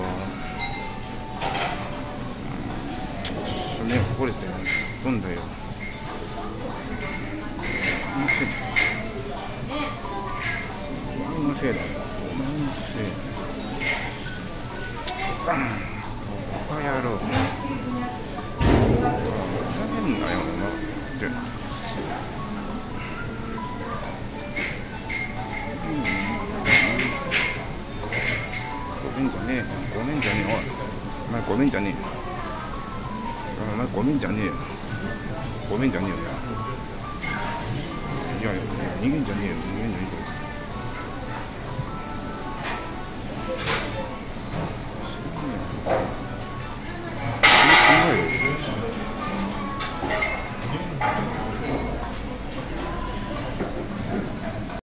はねここですね。どんだよ。お前のせいだ。のせい。だバカ野郎ふざけんなよおって。ねえごめんじゃねえおいお前ごめんじゃねえお前ごめじゃねえよ。ごめんじゃねえよ。いやいや逃げんじゃねえよ逃げんじゃねえよ考え